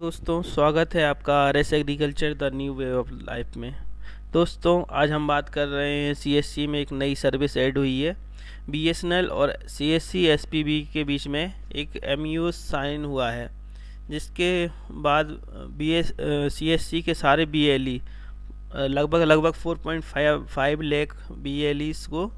दोस्तों, स्वागत है आपका R S agriculture the new way of life में। दोस्तों, आज हम बात कर रहे हैं सी एस सी में एक नई सर्विस ऐड हुई है। बी एस एन एल और C S C S P B के बीच में एक एम यू साइन हुआ है, जिसके बाद बी एस सी के सारे बी एल ई लगभग लगभग फोर पॉइंट फाइव फाइव लेख बी को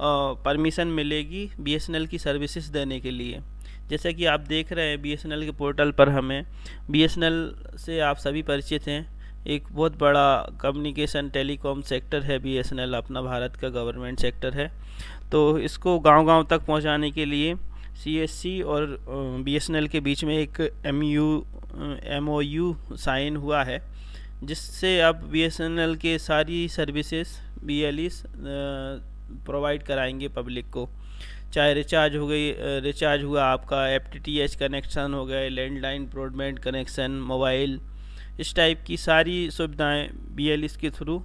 परमिशन मिलेगी बी एस एन एल की सर्विसेज़ देने के लिए। जैसा कि आप देख रहे हैं बी के पोर्टल पर हमें बी से आप सभी परिचित हैं। एक बहुत बड़ा कम्युनिकेशन टेलीकॉम सेक्टर है बी अपना भारत का गवर्नमेंट सेक्टर है। तो इसको गांव-गांव तक पहुँचाने के लिए सीएससी और बी के बीच में एक एम यू साइन हुआ है, जिससे अब बी के सारी सर्विसेज़ बी प्रोवाइड कराएँगे पब्लिक को। चाहे रिचार्ज हो गई रिचार्ज हुआ आपका एफ़ कनेक्शन हो गए लैंडलाइन ब्रॉडबैंड कनेक्शन मोबाइल इस टाइप की सारी सुविधाएँ बी के थ्रू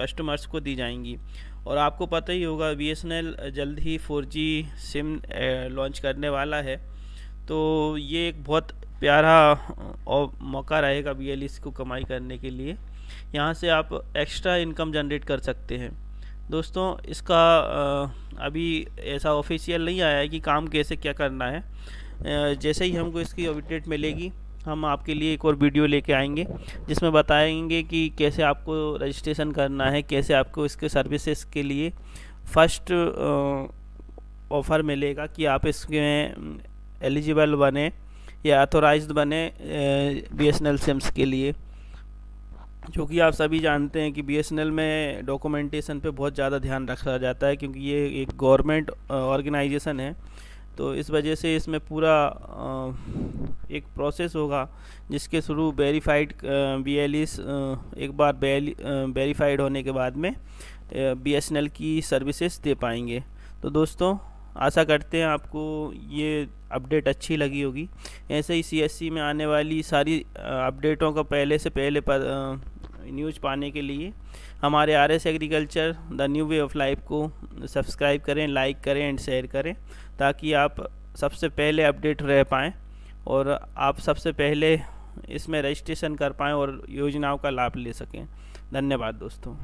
कस्टमर्स को दी जाएँगी। और आपको पता ही होगा बी जल्द ही 4G सिम लॉन्च करने वाला है। तो ये एक बहुत प्यारा और मौका रहेगा बी को कमाई करने के लिए। यहाँ से आप एक्स्ट्रा इनकम जनरेट कर सकते हैं। दोस्तों, इसका अभी ऐसा ऑफिशियल नहीं आया है कि काम कैसे क्या करना है। जैसे ही हमको इसकी अपडेट मिलेगी, हम आपके लिए एक और वीडियो लेके आएँगे, जिसमें बताएँगे कि कैसे आपको रजिस्ट्रेशन करना है, कैसे आपको इसके सर्विसेज़ के लिए फ़र्स्ट ऑफ़र मिलेगा कि आप इसमें एलिजिबल बने या अथोराइज बने बी एस सिम्स के लिए। जो कि आप सभी जानते हैं कि बीएसएनएल में डॉक्यूमेंटेशन पे बहुत ज़्यादा ध्यान रखा जाता है क्योंकि ये एक गवर्नमेंट ऑर्गेनाइजेशन है। तो इस वजह से इसमें पूरा एक प्रोसेस होगा जिसके थ्रू वेरीफाइड बी एक बार वेरीफाइड होने के बाद में बीएसएनएल की सर्विसेज़ दे पाएँगे। तो दोस्तों, आशा करते हैं आपको ये अपडेट अच्छी लगी होगी। ऐसे ही सीएससी में आने वाली सारी अपडेटों का पहले से पहले पर न्यूज़ पाने के लिए। हमारे R S agriculture, the new way of life को सब्सक्राइब करें, लाइक करें एंड शेयर करें, ताकि आप सबसे पहले अपडेट रह पाएँ और आप सबसे पहले इसमें रजिस्ट्रेशन कर पाएँ और योजनाओं का लाभ ले सकें। धन्यवाद दोस्तों।